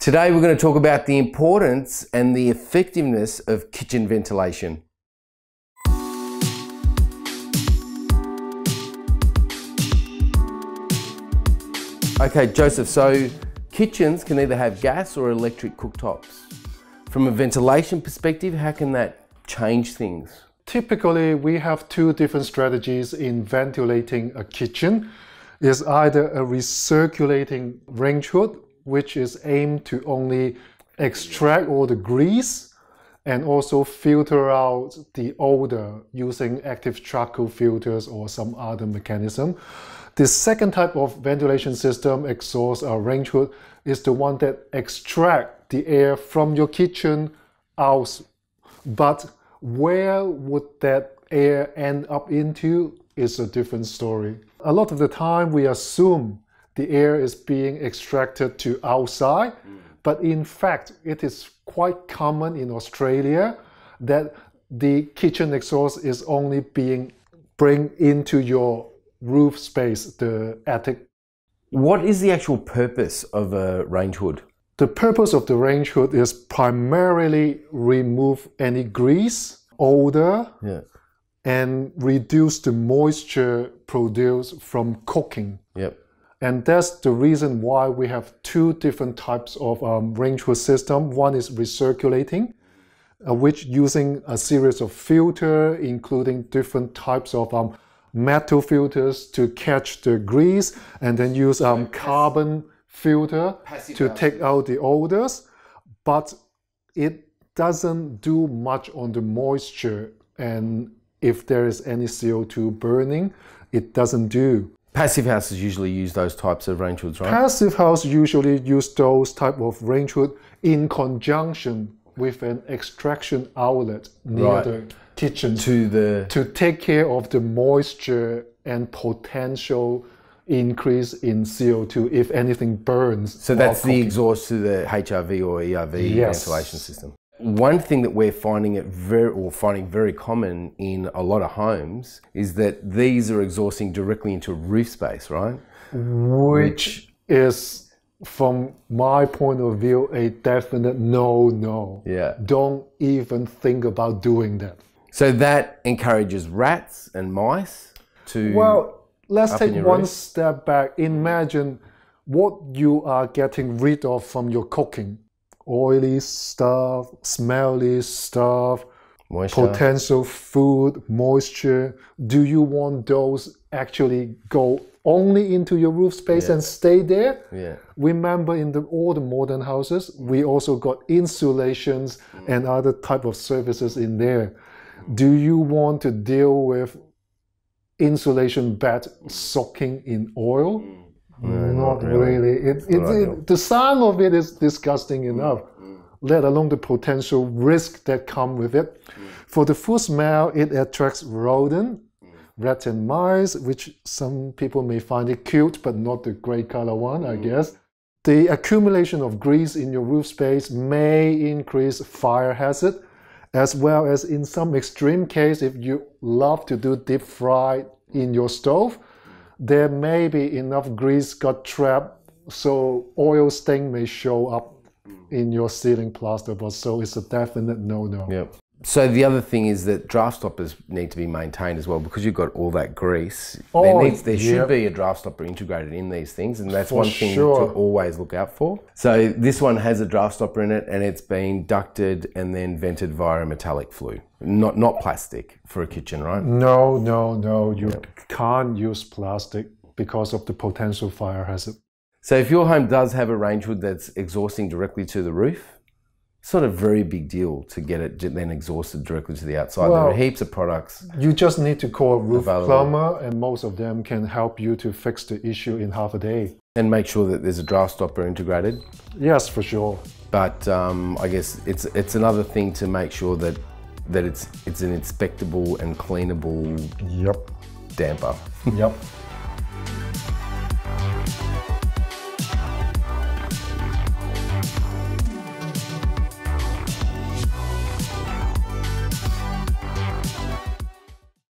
Today we're going to talk about the importance and the effectiveness of kitchen ventilation. Okay, Joseph, so kitchens can either have gas or electric cooktops. From a ventilation perspective, how can that change things? Typically, we have two different strategies in ventilating a kitchen. Is either a recirculating range hood, which is aimed to only extract all the grease and also filter out the odor using active charcoal filters or some other mechanism. The second type of ventilation system, exhaust or range hood, is the one that extract the air from your kitchen out. But where would that air end up into is a different story. A lot of the time we assume the air is being extracted to outside, mm. but in fact it is quite common in Australia that the kitchen exhaust is only being bring into your roof space, the attic. What is the actual purpose of a range hood? The purpose of the range hood is primarily remove any grease, odor, Yeah. and reduce the moisture produced from cooking. Yep. And that's the reason why we have two different types of um, range hood system. One is recirculating, uh, which using a series of filter, including different types of um, metal filters to catch the grease, and then use um, carbon filter to take out the odors. But it doesn't do much on the moisture, and if there is any CO2 burning, it doesn't do. Passive houses usually use those types of range hoods, right? Passive house usually use those type of range hood in conjunction with an extraction outlet near Right. the kitchen to the to take care of the moisture and potential increase in CO2 if anything burns. so that's the cooking. exhaust to the HRV or ERV Yes. ventilation system. One thing that we're finding it very or finding very common in a lot of homes is that these are exhausting directly into roof space, right? which is from my point of view a definite no no. Yeah. Don't even think about doing that. So that encourages rats and mice to Well, let's take one roof? step back. Imagine what you are getting rid of from your cooking oily stuff, smelly stuff, moisture. potential food, moisture. Do you want those actually go only into your roof space and stay there? yeah. Remember, in the, all the modern houses, we also got insulations and other type of services in there. Do you want to deal with insulation bed soaking in oil? Not, really. It, it, it, the sound of it is disgusting enough, let alone the potential risk that come with it. For the food smell, it attracts rodent, rats and mice, which some people may find it cute, but not the gray color one, I guess. The accumulation of grease in your roof space may increase fire hazard, as well as in some extreme case, if you love to do deep fry in your stove, there may be enough grease got trapped, so oil stain may show up in your ceiling plasterboard. So it's a definite no-no. Yep. So the other thing is that draft stoppers need to be maintained as well because you've got all that grease. there Oh, needs, there should be a draft stopper integrated in these things, and that's For one thing sure. to always look out for. So this one has a draft stopper in it, and it's been ducted and then vented via a metallic flue, not not plastic for a kitchen, right? No, no, no. You can't use plastic because of the potential fire hazard. So if your home does have a range hood that's exhausting directly to the roof, it's not a very big deal to get it then exhausted directly to the outside. there are heaps of products. You just need to call a roof Available. plumber, and most of them can help you to fix the issue in half a day. And make sure that there's a draft stopper integrated. Yes, for sure. But um, I guess it's it's another thing to make sure that that it's it's an inspectable and cleanable Yep. damper. Yep.